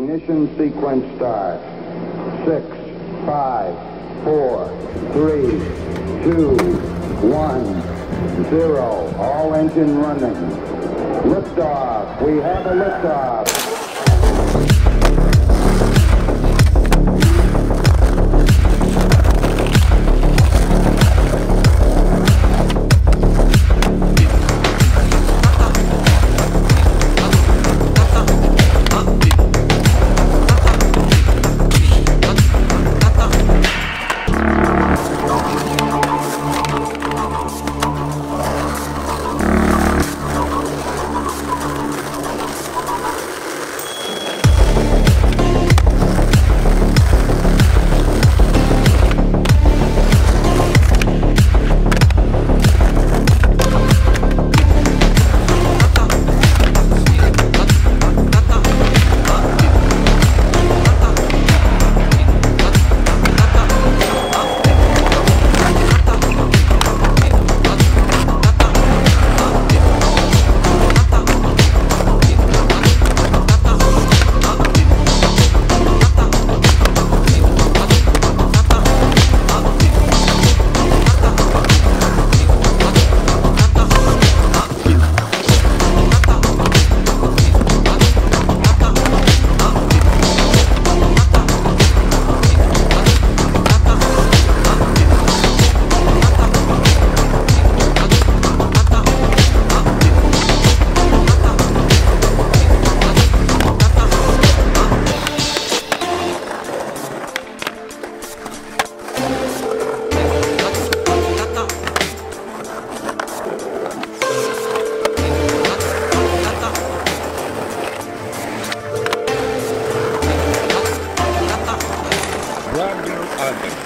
Ignition sequence start. Six, five, four, three, two, one, zero. All engine running. Liftoff. We have a liftoff. adelante.